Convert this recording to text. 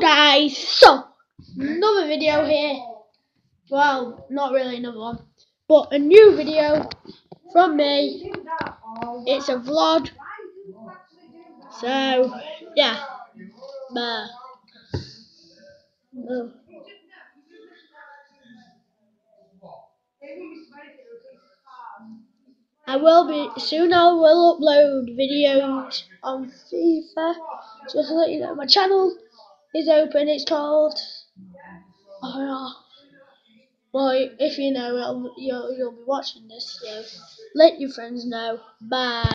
Guys, so another video here. Well, not really another one, but a new video from me. It's a vlog. So yeah, uh, I will be soon. I will upload videos on FIFA. Just to let you know, my channel is open. It's called. Oh, well, if you know, you'll you'll be watching this. So let your friends know. Bye.